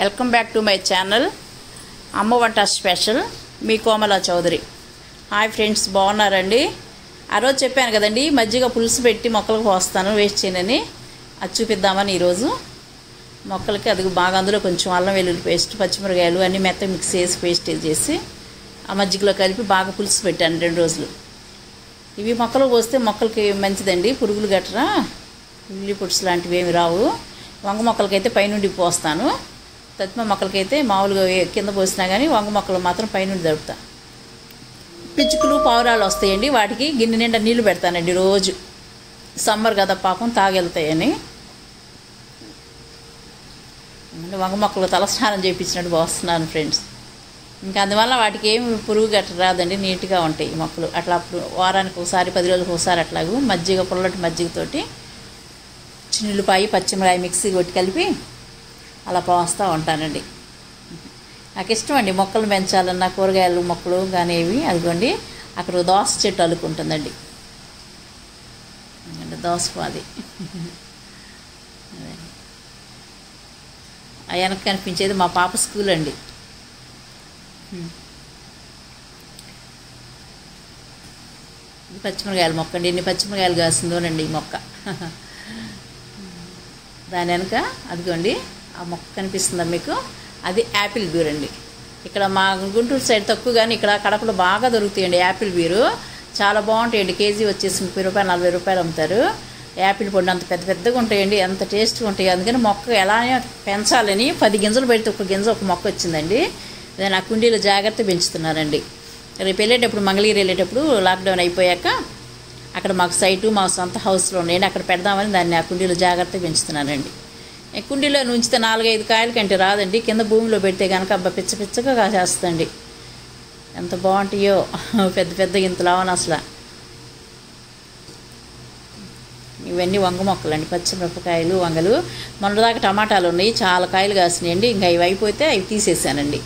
Welcome back to my channel Amma Vanta special me Komala Chowdary. Hi friends బాగున్నారండి? ఆ రోజు చెప్పాను కదండి మజ్జిగ పులుసు పెట్టి మొక్కలకు పోస్తాను వేస్ట్ చేయనని. అది చూపిద్దామని ఈరోజు. మొక్కలకి అది బాగా అందులో కొంచెం అల్లం వెల్లుల్లి పేస్ట్ పచ్చిమిరకాయలు అన్నీ మెత్త మిక్స్ చేసి పేస్ట్ చేసి ఆ మజ్జిగలో కలిపి బాగా పులుసు పెట్టాను రెండు రోజులు. ఇవి మొక్కలు పోస్తే మొక్కలకి మంచిదండి పురుగులు గట్రా. ఉల్లి పుట్స్ లాంటివి ఏమి రావు. వంగ మొక్కలకైతే పైనుండి పోస్తాను. తత్మ మొక్కలకైతే మామూలుగా కింద పోసినా కానీ వంగ మొక్కలు మాత్రం పైనుండి దొరుకుతా పిచ్చుకలు పావురాలు వస్తాయండి. వాటికి గిన్నె నిండా నీళ్ళు పెడతానండి రోజు. సమ్మర్ కదా పాపం తాగెళ్తాయని. వంగ మొక్కలు తలస్నానం చేయించినట్టు పోస్తున్నాను ఫ్రెండ్స్. ఇంకా అందువల్ల వాటికి ఏమి పురుగు గట్ట రాదండి నీట్గా ఉంటాయి మొక్కలు. అట్లా అప్పుడు వారానికి ఒకసారి పది రోజులకు ఒకసారి అట్లాగూ మజ్జిగ పుల్లటి మజ్జిగతోటి చిన్నులపాయి పచ్చిమిరాయి మిక్సీ కొట్టి కలిపి అలా పోస్తూ ఉంటానండి. నాకు ఇష్టం అండి మొక్కలు పెంచాలన్న కూరగాయలు మొక్కలు కానీ ఇవి. అదిగోండి అక్కడ దోస చెట్టు అల్లుకుంటుందండి దోస పాది. ఆ వెనక కనిపించేది మా పాప స్కూల్ అండి. పచ్చిమిరకాయలు పచ్చిమిరకాయల మొక్క అండి. ఎన్ని పచ్చిమిరకాయలు కాసిందోనండి ఈ మొక్క. దాని వెనక అదిగోండి ఆ మొక్క కనిపిస్తుందా మీకు? అది యాపిల్ బీర్ అండి ఇక్కడ మా గుంటూరు సైడ్ తక్కువ కానీ ఇక్కడ కడపలో బాగా దొరుకుతాయండి యాపిల్ బీరు. చాలా బాగుంటాయండి. కేజీ వచ్చేసి ముప్పై రూపాయలు నలభై రూపాయలు అమ్ముతారు. యాపిల్ పండు అంత పెద్ద పెద్దగా ఉంటాయండి. ఎంత టేస్ట్గా ఉంటాయి. అందుకని మొక్క ఎలా పెంచాలని పది గింజలు పెడితే ఒక గింజ ఒక మొక్క వచ్చిందండి. దాన్ని ఆ కుండీలో జాగ్రత్త పెంచుతున్నారండి రేపు వెళ్ళేటప్పుడు మంగళగిరి వెళ్ళేటప్పుడు లాక్డౌన్ అయిపోయాక అక్కడ మాకు సైటు మా సొంత హౌస్లో ఉన్నాయండి అక్కడ పెడదామని దాన్ని ఆ కుండీలో జాగ్రత్తగా పెంచుతున్నానండి. కుండీలో ఉంచితే నాలుగైదు కాయల కంటే రాదండి. కింద భూమిలో పెడితే కనుక అబ్బా పిచ్చ పిచ్చగా కాసేస్తుంది ఎంత బాగుంటాయో. పెద్ద పెద్ద ఇంతలావని అసలు. ఇవన్నీ వంగ మొక్కలండి. పచ్చిమిరపకాయలు వంగలు. మొన్నదాకా టమాటాలు ఉన్నాయి. చాలా కాయలు కాసినాయండి. ఇంకా ఇవి అయిపోతే అవి తీసేసానండి.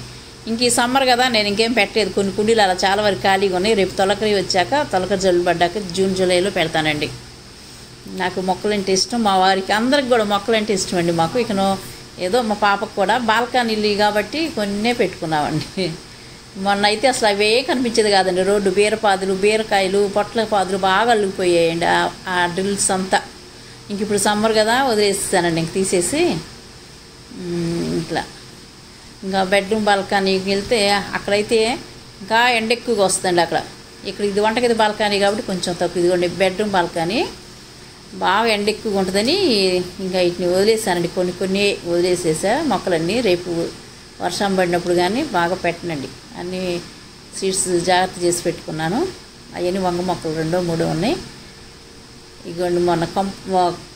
ఇంక ఈ సమ్మర్ కదా నేను ఇంకేం పెట్టలేదు. కొన్ని కుండీలు అలా చాలా వరకు ఖాళీగా ఉన్నాయి. రేపు తొలకరి వచ్చాక తొలకరి జల్లు పడ్డాక జూన్ జూలైలో పెడతానండి. నాకు మొక్కలంటే ఇష్టం మా వారికి అందరికి కూడా మొక్కలంటే ఇష్టం అండి మాకు ఇకను ఏదో మా పాపకు కూడా బాల్కనీలు కాబట్టి కొన్నే పెట్టుకున్నామండి. మొన్న అయితే అసలు అవే కనిపించేది కాదండి. రోడ్డు బీరపాదులు బీరకాయలు పొట్ల పాదులు బాగా అల్లుకుపోయాయండి ఆ- ఆ డ్రిల్స్ అంతా. ఇంక ఇప్పుడు సమ్మర్ కదా వదిలేస్తానండి ఇంక తీసేసి. ఇట్లా. ఇంకా బెడ్రూమ్ బాల్కనీకి వెళ్తే అక్కడైతే ఇంకా ఎండ ఎక్కువగా వస్తుందండి అక్కడ. ఇక్కడ ఇది వంటగది బాల్కనీ కాబట్టి కొంచెం తక్కువ. ఇదిగోండి బెడ్రూమ్ బాల్కనీ. బాగా ఎండ ఎక్కువగా ఉంటుందని ఇంకా వీటిని వదిలేసానండి. కొన్ని కొన్ని వదిలేసేసా. మొక్కలన్నీ రేపు వర్షం పడినప్పుడు కానీ బాగా పెట్టనండి. అన్నీ సీడ్స్ జాగ్రత్త చేసి పెట్టుకున్నాను. అవన్నీ వంగ మొక్కలు రెండో మూడో ఉన్నాయి. ఇగోండి మొన్న కం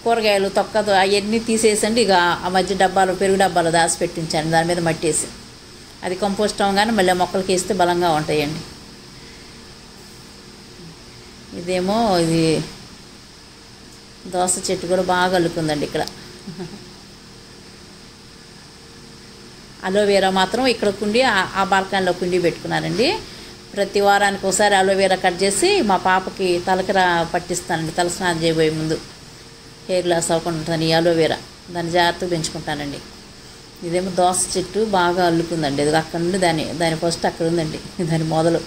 కూరగాయలు తొక్కదు అవన్నీ తీసేసండి. ఇక ఆ మధ్య డబ్బాలు పెరుగు డబ్బాలు దాచి పెట్టించాను దాని మీద మట్టేసి. అది కంపోస్ట్ అవ్వగానే మళ్ళీ మొక్కలకి వేస్తే బలంగా ఉంటాయండి. ఇదేమో ఇది దోస చెట్టు కూడా బాగా అల్లుకుందండి ఇక్కడ. అలోవేరా మాత్రం ఇక్కడ కుండి ఆ- బాల్కాన్లో బాల్కనీలో కుండి పెట్టుకున్నానండి. ప్రతి వారానికి ఒకసారి అలోవేరా కట్ చేసి మా పాపకి తలకర పట్టిస్తానండి. తల స్నానం చేయబోయే ముందు. హెయిర్ లాస్ అవ్వకుండా ఉంటుంది ఈ అలోవేరా దాన్ని జాగ్రత్తగా పెంచుకుంటానండి. ఇదేమో దోస చెట్టు బాగా అల్లుకుందండి. ఇది అక్కడ నుండి దాని దాని ఫస్ట్ అక్కడ ఉందండి. దాని మొదలు.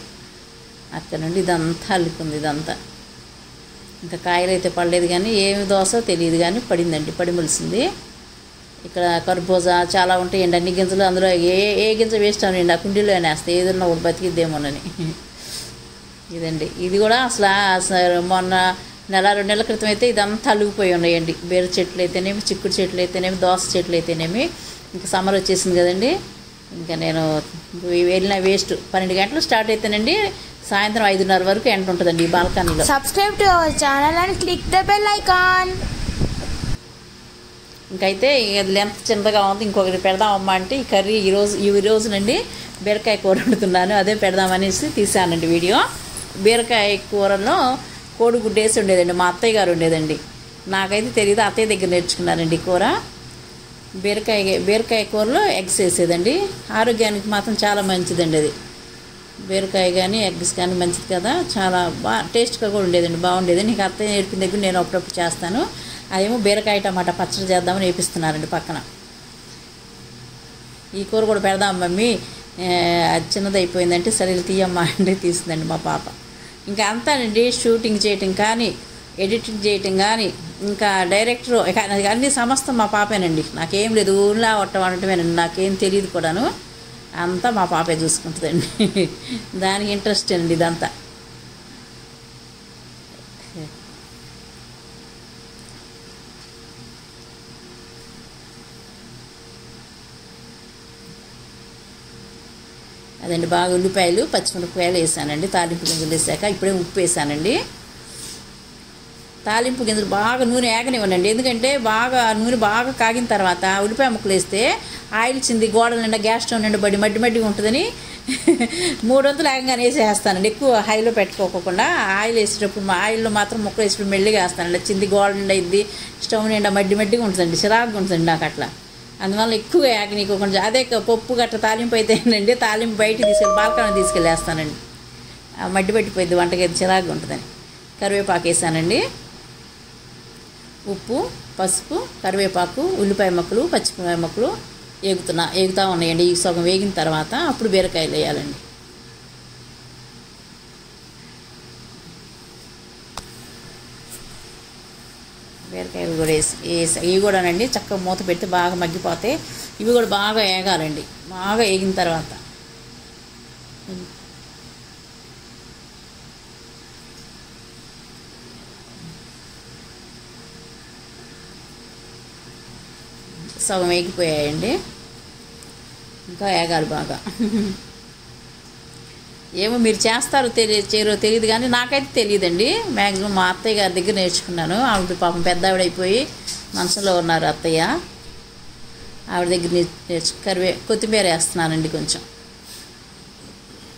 అక్కడ నుండి ఇదంతా అల్లుకుంది ఇదంతా. ఇంకా కాయలు అయితే పడలేదు కానీ ఏమి దోశ తెలియదు కానీ పడిందండి పడి మొలిసింది ఇక్కడ కర్బూజా చాలా ఉంటాయండి అన్ని గింజలు అందులో ఏ ఏ గింజ వేస్ట్ అనండి ఆ కుండీలో వేస్తే ఏదన్నా ఒకటి బతికిద్దేమోనని. ఇదండి ఇది కూడా అసలు మొన్న నెల రెండు నెలల క్రితం అయితే ఇదంతా అలుగుపోయి ఉన్నాయండి. బీర చెట్లు అయితేనేమి చిక్కుడు చెట్లు అయితేనేమి దోస చెట్లు అయితేనేమి ఇంకా సమ్మర్ వచ్చేసింది కదండి. ఇంకా నేను వెళ్ళిన వేస్ట్ పన్నెండు గంటలు స్టార్ట్ అయితేనండి సాయంత్రం ఐదున్నర వరకు ఎండ ఉంటుందండి ఈ బాల్కనీలో. Subscribe to our channel and click the bell icon. ఇంకైతే లెంత్ చిన్నగా ఉంది ఇంకొకటి పెడదామమ్మా అంటే ఈ కర్రీ ఈరోజు ఈ రోజునండి బీరకాయ కూర వండుతున్నాను అదే పెడదామనేసి తీసానండి వీడియో. బీరకాయ కూరలో కోడిగుడ్డు వేసి ఉండేదండి మా అత్తయ్య గారు ఉండేదండి. నాకైతే తెలియదు అత్తయ్య దగ్గర నేర్చుకున్నానండి కూర. బీరకాయ బీరకాయ కూరలో ఎగ్స్ వేసేదండి. ఆరోగ్యానికి మాత్రం చాలా మంచిదండి అది. బీరకాయ కానీ ఎగ్స్ కానీ మంచిది కదా. చాలా బాగా టేస్ట్గా కూడా ఉండేదండి. బాగుండేది. నీకు అత్తయ్య నేర్పిన దగ్గర నేను అప్పుడప్పుడు చేస్తాను. అదేమో బీరకాయ టమాటా పచ్చడి చేద్దామని వేపిస్తున్నారండి పక్కన. ఈ కూర కూడా పెడదాం మమ్మీ. అది చిన్నది అయిపోయిందంటే సరే తీయమ్మా అంటే తీసిందండి మా పాప. ఇంకా అంతానండి షూటింగ్ చేయటం కానీ ఎడిటింగ్ చేయటం కానీ ఇంకా డైరెక్టర్ అన్ని సమస్తం మా పాపేనండి. నాకేం లేదు ఊళ్ళో వట్టం అనటమేనండి. నాకేం తెలియదు కూడాను. అంతా మా పాపే చూసుకుంటుందండి. దానికి ఇంట్రెస్ట్ అండి ఇదంతా. అదండి బాగా ఉల్లిపాయలు పచ్చిమిరపకాయలు వేసానండి. తాలింపు గింజలు వేసాక ఇప్పుడే ఉప్పు వేసానండి. తాలింపు గింజలు బాగా నూనె ఏగనివ్వనండి ఎందుకంటే బాగా నూనె బాగా కాగిన తర్వాత ఉల్లిపాయ ముక్కలు వేస్తే ఆయిల్ చింది గోడల నిండా గ్యాస్ స్టవ్ నిండా బడి మడ్డి మడ్డిగా ఉంటుందని మూడు వంతులు ఏకంగానే వేసేస్తానండి. ఎక్కువ హైలో పెట్టుకోకుండా ఆయిల్ వేసేటప్పుడు మా ఆయిల్లో మాత్రం ముక్క వేసేటప్పుడు మెల్లిగా వేస్తానండి. చింది గోడ నిండా ఇద్ది స్టవ్ నిండా మడ్డి మడ్డిగా ఉంటుందండి చిరాకుగా ఉంటుందండి నాకు అట్లా. అందువల్ల ఎక్కువగా యాగనీకోకుండా అదే పప్పు గట్ట తాలింపు అయితే ఏంటండి తాలింపు బయటికి తీసుకెళ్ళి బాల్కనీ తీసుకెళ్ళేస్తానండి. మడ్డి మడ్డి పట్టిపోయింది వంటగది చిరాకు ఉంటుందని. కరివేపాకు వేసానండి. ఉప్పు పసుపు కరివేపాకు ఉల్లిపాయ మొక్కలు పచ్చిమిరపాయ మొక్కలు ఏగుతున్నా ఏగుతూ ఉన్నాయండి. ఈ సగం వేగిన తర్వాత అప్పుడు బీరకాయలు వేయాలండి. బీరకాయలు కూడా వేసి వేసి ఇవి కూడానండి చక్కగా మూత పెడితే బాగా మగ్గిపోతాయి ఇవి కూడా బాగా ఏగాలండి. బాగా ఏగిన తర్వాత. సగం వేగిపోయాయండి ఇంకా ఏగాలి బాగా. ఏమో మీరు చేస్తారో తెలియ చేయరో తెలియదు కానీ నాకైతే తెలియదండి మ్యాక్సిమం మా అత్తయ్య గారి దగ్గర నేర్చుకున్నాను. ఆవిడ పాపం పెద్ద ఆవిడైపోయి మనసులో ఉన్నారు అత్తయ్య. ఆవిడ దగ్గర నేర్చు కరివే కొత్తిమీర వేస్తున్నానండి కొంచెం.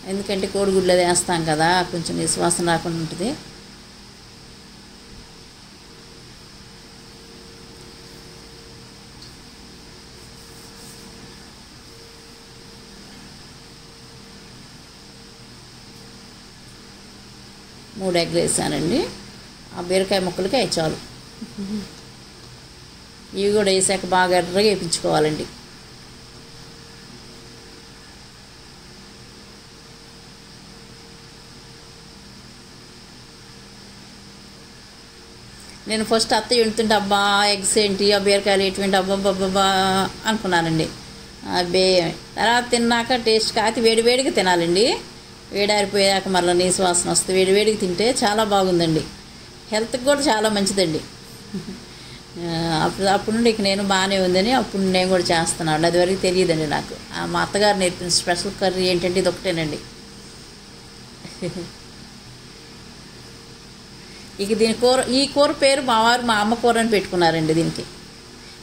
ఎందుకంటే కోడిగుడ్లు వేస్తాం కదా కొంచెం విశ్వాసం రాకుండా ఉంటుంది. మూడు ఎగ్లు వేసానండి. ఆ బీరకాయ ముక్కలకి అవి చాలు. ఇవి కూడా వేసాక బాగా ఎర్రగా వేయించుకోవాలండి నేను ఫస్ట్ అత్తయ్య వండుతుంటే అబ్బా ఎగ్స్ ఏంటి ఆ బీరకాయలు ఎటువంటి అబ్బబ్బబ్బా అనుకున్నానండి. అబ్బే తర్వాత తిన్నాక టేస్ట్ కాతి వేడి వేడిగా తినాలండి. వేడారిపోయాక మరలా నీసు వాసన వస్తుంది. వేడి వేడికి తింటే చాలా బాగుందండి. హెల్త్కి కూడా చాలా మంచిదండి. అప్పుడు అప్పుడు నుండి ఇక నేను బాగానే ఉందని అప్పుడు నేను కూడా చేస్తున్నాను. అది వరకు తెలియదండి నాకు. ఆ, మా అత్తగారు నేర్పిన స్పెషల్ కర్రీ ఏంటంటే ఇది ఒకటేనండి. ఇక దీని కూర ఈ కూర పేరు మా వారు మా అమ్మ కూర అని పెట్టుకున్నారండి దీనికి.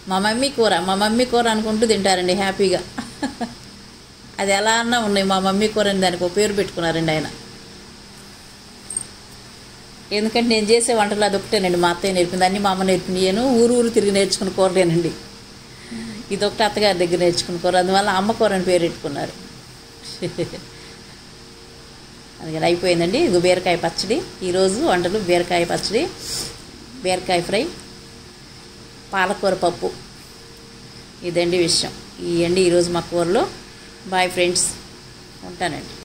మా మమ్మీ కూర మా మమ్మీ కూర అనుకుంటూ తింటారండి హ్యాపీగా. అది ఎలా అన్నా ఉన్నాయి. మా మమ్మీ కూర అని దానికి ఒక పేరు పెట్టుకున్నారండి ఆయన. ఎందుకంటే నేను చేసే వంటలు అది ఒకటేనండి. మా అత్తయ్య నేర్పింది. అన్నీ మా అమ్మ నేర్పినాను ఊరు ఊరు తిరిగి నేర్చుకున్న కూరలేనండి. ఇది ఒకటి అత్తగారి దగ్గర నేర్చుకున్న కూర. అందువల్ల అమ్మ కూర అని పేరు పెట్టుకున్నారు. అందుకని అయిపోయిందండి. ఇది బీరకాయ పచ్చడి. ఈరోజు వంటలు బీరకాయ పచ్చడి బీరకాయ ఫ్రై పాలకూర పప్పు. ఇదండి విషయం. ఈ ఈరోజు మా కూరలో. బాయ్ ఫ్రెండ్స్ ఉంటానండి